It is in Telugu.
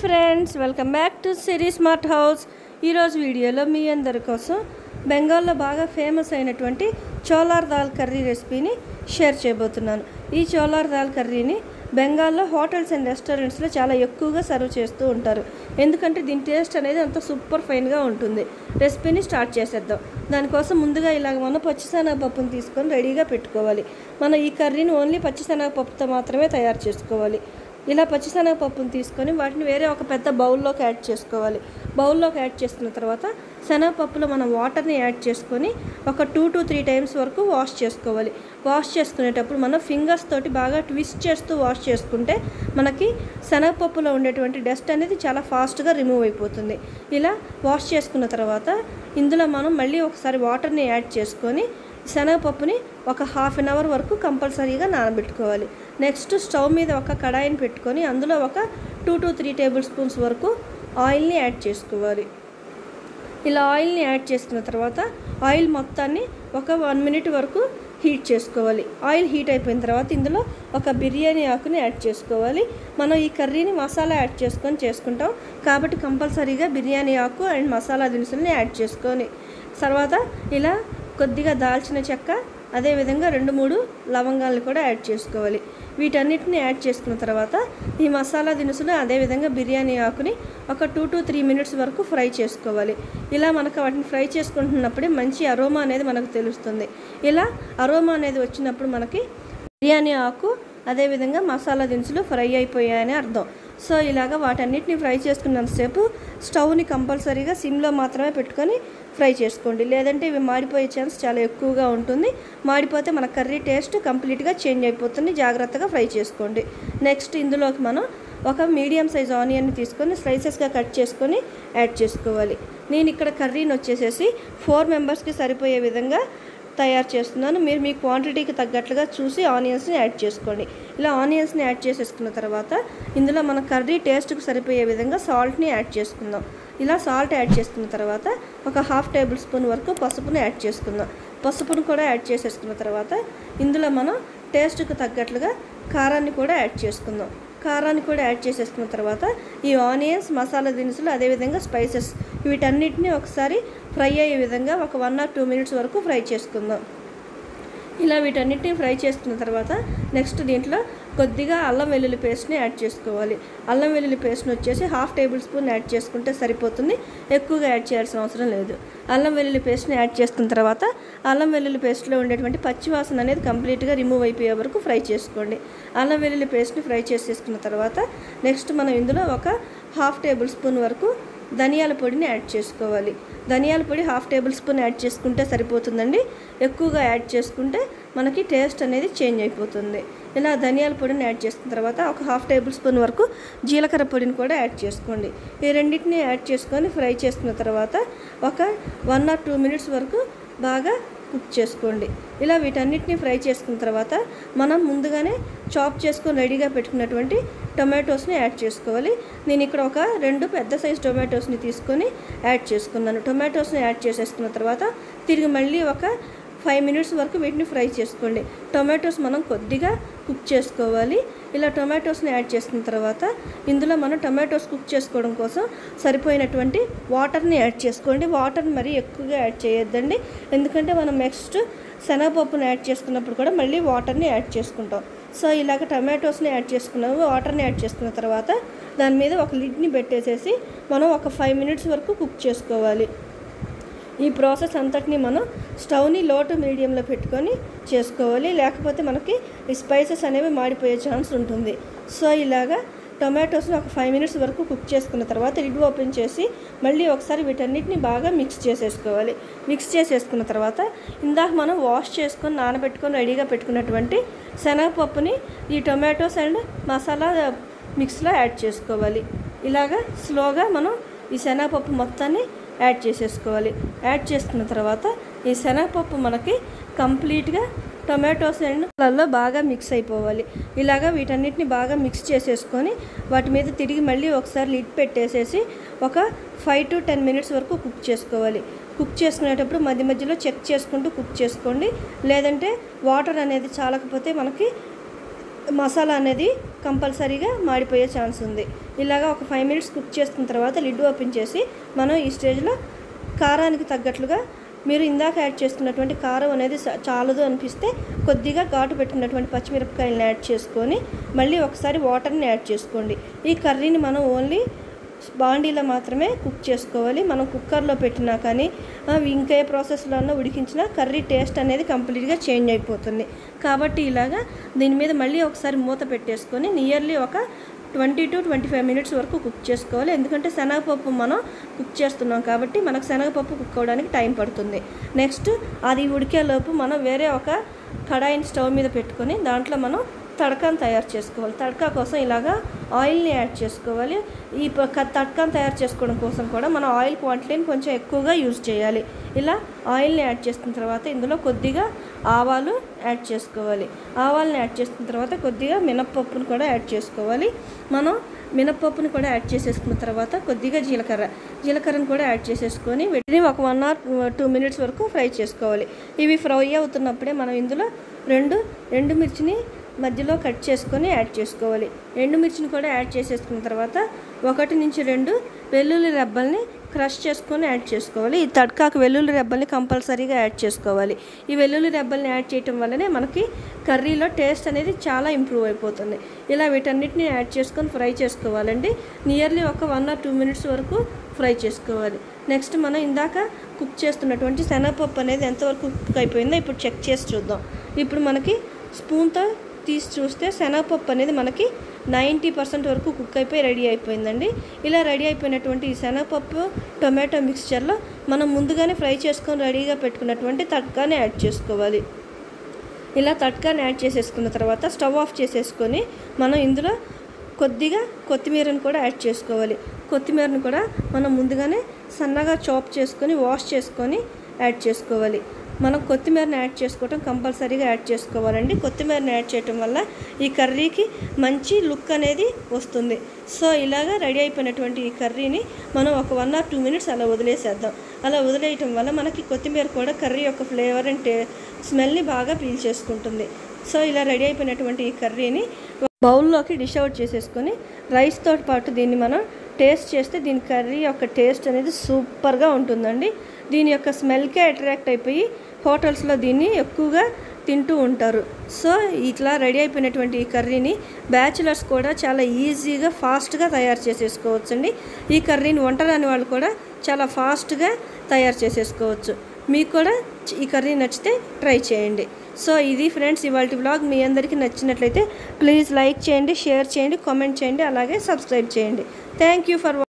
Friends welcome back to Siri smart house. ఈరోజు వీడియోలో మీ అందరి కోసం బెంగాల్లో బాగా ఫేమస్ అయినటువంటి చోలార్ దాల్ కర్రీ రెసిపీని షేర్ చేయబోతున్నాను. ఈ చోలార్ దాల్ కర్రీని బెంగాల్లో హోటల్స్ అండ్ రెస్టారెంట్స్లో చాలా ఎక్కువగా సర్వ్ చేస్తూ ఉంటారు. ఎందుకంటే దీని టేస్ట్ అనేది అంత సూపర్ ఫైన్గా ఉంటుంది. రెసిపీని స్టార్ట్ చేసేద్దాం. దానికోసం ముందుగా ఇలాగ మనం పచ్చిశనగపప్పును తీసుకొని రెడీగా పెట్టుకోవాలి. మనం ఈ కర్రీని ఓన్లీ పచ్చిశనగపప్పుతో మాత్రమే తయారు చేసుకోవాలి. ఇలా పచ్చిశనగపప్పును తీసుకొని వాటిని వేరే ఒక పెద్ద బౌల్లోకి యాడ్ చేసుకోవాలి. బౌల్లోకి యాడ్ చేసుకున్న తర్వాత శనగపప్పులో మనం వాటర్ని యాడ్ చేసుకొని ఒక టూ టు త్రీ టైమ్స్ వరకు వాష్ చేసుకోవాలి. వాష్ చేసుకునేటప్పుడు మనం ఫింగర్స్ తోటి బాగా ట్విస్ట్ చేస్తూ వాష్ చేసుకుంటే మనకి శనగపప్పులో ఉండేటువంటి డస్ట్ అనేది చాలా ఫాస్ట్గా రిమూవ్ అయిపోతుంది. ఇలా వాష్ చేసుకున్న తర్వాత ఇందులో మనం మళ్ళీ ఒకసారి వాటర్ని యాడ్ చేసుకొని శనగపప్పుని ఒక హాఫ్ అన్ అవర్ వరకు కంపల్సరీగా నానబెట్టుకోవాలి. నెక్స్ట్ స్టవ్ మీద ఒక కడాయిని పెట్టుకొని అందులో ఒక two to three table spoons వరకు ఆయిల్ని యాడ్ చేసుకోవాలి. ఇలా ఆయిల్ని యాడ్ చేసుకున్న తర్వాత ఆయిల్ మొత్తాన్ని ఒక వన్ మినిట్ వరకు హీట్ చేసుకోవాలి. ఆయిల్ హీట్ అయిపోయిన తర్వాత ఇందులో ఒక బిర్యానీ ఆకుని యాడ్ చేసుకోవాలి. మనం ఈ కర్రీని మసాలా యాడ్ చేసుకొని చేసుకుంటాం. కాబట్టి కంపల్సరీగా బిర్యానీ ఆకు అండ్ మసాలా దినుసుల్ని యాడ్ చేసుకొని తర్వాత ఇలా కొద్దిగా దాల్చిన చెక్క అదేవిధంగా రెండు మూడు లవంగాలను కూడా యాడ్ చేసుకోవాలి. వీటన్నిటిని యాడ్ చేసుకున్న తర్వాత ఈ మసాలా దినుసులు అదేవిధంగా బిర్యానీ ఆకుని ఒక టూ టు త్రీ మినిట్స్ వరకు ఫ్రై చేసుకోవాలి. ఇలా మనకు వాటిని ఫ్రై చేసుకుంటున్నప్పుడే మంచి అరోమా అనేది మనకు తెలుస్తుంది. ఇలా అరోమా అనేది వచ్చినప్పుడు మనకి బిర్యానీ ఆకు అదేవిధంగా మసాలా దినుసులు ఫ్రై అయిపోయాయని అర్థం. సో ఇలాగ వాటన్నిటిని ఫ్రై చేసుకున్నంతసేపు స్టవ్ని కంపల్సరీగా సిమ్లో మాత్రమే పెట్టుకొని ఫ్రై చేసుకోండి. లేదంటే ఇవి మాడిపోయే ఛాన్స్ చాలా ఎక్కువగా ఉంటుంది. మాడిపోతే మన కర్రీ టేస్ట్ కంప్లీట్గా చేంజ్ అయిపోతుంది. జాగ్రత్తగా ఫ్రై చేసుకోండి. నెక్స్ట్ ఇందులోకి మనం ఒక మీడియం సైజ్ ఆనియన్ని తీసుకొని స్లైసెస్గా కట్ చేసుకొని యాడ్ చేసుకోవాలి. నేను ఇక్కడ కర్రీని వచ్చేసేసి ఫోర్ మెంబర్స్కి సరిపోయే విధంగా తయారు చేస్తున్నాను. మీరు మీ క్వాంటిటీకి తగ్గట్లుగా చూసి ఆనియన్స్ని యాడ్ చేసుకోండి. ఇలా ఆనియన్స్ని యాడ్ చేసేసుకున్న తర్వాత ఇందులో మన కర్రీ టేస్ట్కి సరిపోయే విధంగా సాల్ట్ని యాడ్ చేసుకుందాం. ఇలా సాల్ట్ యాడ్ చేసుకున్న తర్వాత ఒక హాఫ్ టేబుల్ స్పూన్ వరకు పసుపుని యాడ్ చేసుకుందాం. పసుపును కూడా యాడ్ చేసేసుకున్న తర్వాత ఇందులో మనం టేస్ట్కు తగ్గట్లుగా కారాన్ని కూడా యాడ్ చేసుకుందాం. కారాన్ని కూడా యాడ్ చేసేసుకున్న తర్వాత ఈ ఆనియన్స్ మసాలా దినుసులు అదేవిధంగా స్పైసెస్ వీటన్నిటిని ఒకసారి ఫ్రై అయ్యే విధంగా ఒక వన్ ఆర్ టూ మినిట్స్ వరకు ఫ్రై చేసుకుందాం. ఇలా వీటన్నిటిని ఫ్రై చేసుకున్న తర్వాత నెక్స్ట్ దీంట్లో కొద్దిగా అల్లం వెల్లుల్లి పేస్ట్ని యాడ్ చేసుకోవాలి. అల్లం వెల్లుల్లి పేస్ట్ని వచ్చేసి హాఫ్ టేబుల్ స్పూన్ యాడ్ చేసుకుంటే సరిపోతుంది. ఎక్కువగా యాడ్ చేయాల్సిన అవసరం లేదు. అల్లం వెల్లుల్లి పేస్ట్ని యాడ్ చేసుకున్న తర్వాత అల్లం వెల్లుల్లి పేస్ట్లో ఉండేటువంటి పచ్చివాసన అనేది కంప్లీట్గా రిమూవ్ అయిపోయే వరకు ఫ్రై చేసుకోండి. అల్లం వెల్లుల్లి పేస్ట్ని ఫ్రై చేసేసుకున్న తర్వాత నెక్స్ట్ మనం ఇందులో ఒక హాఫ్ టేబుల్ స్పూన్ వరకు ధనియాల పొడిని యాడ్ చేసుకోవాలి. ధనియాల పొడి హాఫ్ టేబుల్ స్పూన్ యాడ్ చేసుకుంటే సరిపోతుందండి. ఎక్కువగా యాడ్ చేసుకుంటే మనకి టేస్ట్ అనేది చేంజ్ అయిపోతుంది. ఇలా ధనియాల పొడిని యాడ్ చేసుకున్న తర్వాత ఒక హాఫ్ టేబుల్ స్పూన్ వరకు జీలకర్ర పొడిని కూడా యాడ్ చేసుకోండి. ఈ రెండింటిని యాడ్ చేసుకొని ఫ్రై చేసుకున్న తర్వాత ఒక వన్ ఆర్ టూ మినిట్స్ వరకు బాగా కుక్ చేసుకోండి. ఇలా వీటన్నిటిని ఫ్రై చేసుకున్న తర్వాత మనం ముందుగానే చాప్ చేసుకొని రెడీగా పెట్టుకున్నటువంటి టొమాటోస్ని యాడ్ చేసుకోవాలి. నేను ఇక్కడ ఒక రెండు పెద్ద సైజ్ టొమాటోస్ని తీసుకొని యాడ్ చేసుకున్నాను. టొమాటోస్ని యాడ్ చేసేసుకున్న తర్వాత తిరిగి మళ్ళీ ఒక ఫైవ్ మినిట్స్ వరకు వీటిని ఫ్రై చేసుకోండి. టొమాటోస్ మనం కొద్దిగా కుక్ చేసుకోవాలి. ఇలా టొమాటోస్ని యాడ్ చేసిన తర్వాత ఇందులో మనం టొమాటోస్ కుక్ చేసుకోవడం కోసం సరిపోయినటువంటి వాటర్ని యాడ్ చేసుకోండి. వాటర్ మరీ ఎక్కువగా యాడ్ చేయొద్దండి. ఎందుకంటే మనం నెక్స్ట్ శనగపప్పుని యాడ్ చేసుకున్నప్పుడు కూడా మళ్ళీ వాటర్ని యాడ్ చేసుకుంటాం. సో ఇలాగ టమాటోస్ని యాడ్ చేసుకున్నాము వాటర్ని యాడ్ చేసుకున్న తర్వాత దాని మీద ఒక లిడ్ని పెట్టేసేసి మనం ఒక ఫైవ్ మినిట్స్ వరకు కుక్ చేసుకోవాలి. ఈ ప్రాసెస్ అంతటిని మనం స్టవ్ని లోటు మీడియంలో పెట్టుకొని చేసుకోవాలి. లేకపోతే మనకి ఈ స్పైసెస్ అనేవి మాడిపోయే ఛాన్స్ ఉంటుంది. సో ఇలాగా టొమాటోస్ని ఒక ఫైవ్ మినిట్స్ వరకు కుక్ చేసుకున్న తర్వాత లిడ్ ఓపెన్ చేసి మళ్ళీ ఒకసారి వీటన్నిటిని బాగా మిక్స్ చేసేసుకోవాలి. మిక్స్ చేసేసుకున్న తర్వాత ఇందాక మనం వాష్ చేసుకొని నానబెట్టుకొని రెడీగా పెట్టుకున్నటువంటి శనగపప్పుని ఈ టొమాటోస్ అండ్ మసాలా మిక్స్లో యాడ్ చేసుకోవాలి. ఇలాగా స్లోగా మనం ఈ శనగపప్పు మొత్తాన్ని యాడ్ చేసేసుకోవాలి. యాడ్ చేసుకున్న తర్వాత ఈ శనగపప్పు మనకి కంప్లీట్గా టొమాటోస్ అండ్లలో బాగా మిక్స్ అయిపోవాలి. ఇలాగా వీటన్నిటిని బాగా మిక్స్ చేసేసుకొని వాటి మీద తిరిగి మళ్ళీ ఒకసారి లిడ్ పెట్టేసేసి ఒక ఫైవ్ టు టెన్ మినిట్స్ వరకు కుక్ చేసుకోవాలి. కుక్ చేసుకునేటప్పుడు మధ్య మధ్యలో చెక్ చేసుకుంటూ కుక్ చేసుకోండి. లేదంటే వాటర్ అనేది చాలకపోతే మనకి మసాలా అనేది కంపల్సరీగా మాడిపోయే ఛాన్స్ ఉంది. ఇలాగా ఒక ఫైవ్ మినిట్స్ కుక్ చేసుకున్న తర్వాత లిడ్ ఓపెన్ చేసి మనం ఈ స్టేజ్లో కారానికి తగ్గట్లుగా మీరు ఇందాక యాడ్ చేసుకున్నటువంటి కారం అనేది చాలదు అనిపిస్తే కొద్దిగా ఘాటు పెట్టుకున్నటువంటి పచ్చిమిరపకాయలను యాడ్ చేసుకొని మళ్ళీ ఒకసారి వాటర్ని యాడ్ చేసుకోండి. ఈ కర్రీని మనం ఓన్లీ బాండీలో మాత్రమే కుక్ చేసుకోవాలి. మనం కుక్కర్లో పెట్టినా కానీ ఆ, ఇంకా ఏ ప్రాసెస్లో ఉడికించినా కర్రీ టేస్ట్ అనేది కంప్లీట్గా చేంజ్ అయిపోతుంది. కాబట్టి ఇలాగా దీని మీద మళ్ళీ ఒకసారి మూత పెట్టేసుకొని నియర్లీ ఒక twenty to twenty five minutes వరకు కుక్ చేసుకోవాలి. ఎందుకంటే శనగపప్పు మనం కుక్ చేస్తున్నాం కాబట్టి మనకు శనగపప్పు కుక్ అవ్వడానికి టైం పడుతుంది. నెక్స్ట్ అది ఉడికేలోపు మనం వేరే ఒక కడాయిని స్టవ్ మీద పెట్టుకొని దాంట్లో మనం తడకాను తయారు చేసుకోవాలి. తడకా కోసం ఇలాగా ఆయిల్ని యాడ్ చేసుకోవాలి. ఈ ప- తడకాను తయారు చేసుకోవడం కోసం కూడా మనం ఆయిల్ క్వాంటిటీని కొంచెం ఎక్కువగా యూజ్ చేయాలి. ఇలా ఆయిల్ని యాడ్ చేసుకున్న తర్వాత ఇందులో కొద్దిగా ఆవాలు యాడ్ చేసుకోవాలి. ఆవాలని యాడ్ చేసిన తర్వాత కొద్దిగా మినప్పప్పును కూడా యాడ్ చేసుకోవాలి. మనం మినప్పప్పును కూడా యాడ్ చేసేసుకున్న తర్వాత కొద్దిగా జీలకర్ర. జీలకర్రను కూడా యాడ్ చేసేసుకొని వీటిని ఒక వన్ అవర్ టూ మినిట్స్ వరకు ఫ్రై చేసుకోవాలి. ఇవి ఫ్రై అవుతున్నప్పుడే మనం ఇందులో రెండు ఎండుమిర్చిని మధ్యలో కట్ చేసుకొని యాడ్ చేసుకోవాలి. ఎండుమిర్చిని కూడా యాడ్ చేసేసుకున్న తర్వాత ఒకటి నుంచి రెండు వెల్లుల్లి రెబ్బల్ని క్రష్ చేసుకొని యాడ్ చేసుకోవాలి. ఈ తడకాకు వెల్లుల్లి రెబ్బల్ని కంపల్సరీగా యాడ్ చేసుకోవాలి. ఈ వెల్లుల్లి రెబ్బల్ని యాడ్ చేయటం వల్లనే మనకి కర్రీలో టేస్ట్ అనేది చాలా ఇంప్రూవ్ అయిపోతుంది. ఇలా వీటన్నిటిని యాడ్ చేసుకొని ఫ్రై చేసుకోవాలండి. నియర్లీ ఒక వన్ ఆర్ టూ మినిట్స్ వరకు ఫ్రై చేసుకోవాలి. నెక్స్ట్ మనం ఇందాక కుక్ చేస్తున్నటువంటి శనగపప్పు అనేది ఎంతవరకు కుక్ అయిపోయిందో ఇప్పుడు చెక్ చేసి చూద్దాం. ఇప్పుడు మనకి స్పూన్తో తీసి చూస్తే శనగపప్పు అనేది మనకి నైంటీ పర్సెంట్ వరకు కుక్ అయిపోయి రెడీ అయిపోయిందండి. ఇలా రెడీ అయిపోయినటువంటి ఈ శనగపప్పు టొమాటో మిక్స్చర్లో మనం ముందుగానే ఫ్రై చేసుకొని రెడీగా పెట్టుకున్నటువంటి తట్కాని యాడ్ చేసుకోవాలి. ఇలా తట్కాని యాడ్ చేసేసుకున్న తర్వాత స్టవ్ ఆఫ్ చేసేసుకొని మనం ఇందులో కొద్దిగా కొత్తిమీరను కూడా యాడ్ చేసుకోవాలి. కొత్తిమీరను కూడా మనం ముందుగానే సన్నగా చాప్ చేసుకొని వాష్ చేసుకొని యాడ్ చేసుకోవాలి. మనం కొత్తిమీరని యాడ్ చేసుకోవటం కంపల్సరీగా యాడ్ చేసుకోవాలండి. కొత్తిమీరని యాడ్ చేయటం వల్ల ఈ కర్రీకి మంచి లుక్ అనేది వస్తుంది. సో ఇలాగా రెడీ అయిపోయినటువంటి ఈ కర్రీని మనం ఒక వన్ ఆర్ టూ మినిట్స్ అలా వదిలేసేద్దాం. అలా వదిలేయటం వల్ల మనకి కొత్తిమీర కూడా కర్రీ యొక్క ఫ్లేవర్ అండ్ స్మెల్ని బాగా పీల్ చేసుకుంటుంది. సో ఇలా రెడీ అయిపోయినటువంటి ఈ కర్రీని బౌల్లోకి డిష్ అవుట్ చేసేసుకొని రైస్తో పాటు దీన్ని మనం టేస్ట్ చేస్తే దీని కర్రీ యొక్క టేస్ట్ అనేది సూపర్గా ఉంటుందండి. దీని యొక్క స్మెల్కే అట్రాక్ట్ అయిపోయి హోటల్స్లో దీన్ని ఎక్కువగా తింటూ ఉంటారు. సో ఇట్లా రెడీ అయిపోయినటువంటి ఈ కర్రీని బ్యాచిలర్స్ కూడా చాలా ఈజీగా ఫాస్ట్గా తయారు చేసేసుకోవచ్చండి. ఈ కర్రీని వంటరాని వాళ్ళు కూడా చాలా ఫాస్ట్గా తయారు చేసేసుకోవచ్చు. మీకు కూడా ఈ కర్రీ నచ్చితే ట్రై చేయండి. సో ఇది ఫ్రెండ్స్ ఇవాళ బ్లాగ్ మీ అందరికీ నచ్చినట్లయితే ప్లీజ్ లైక్ చేయండి షేర్ చేయండి కామెంట్ చేయండి అలాగే సబ్స్క్రైబ్ చేయండి. Thank you for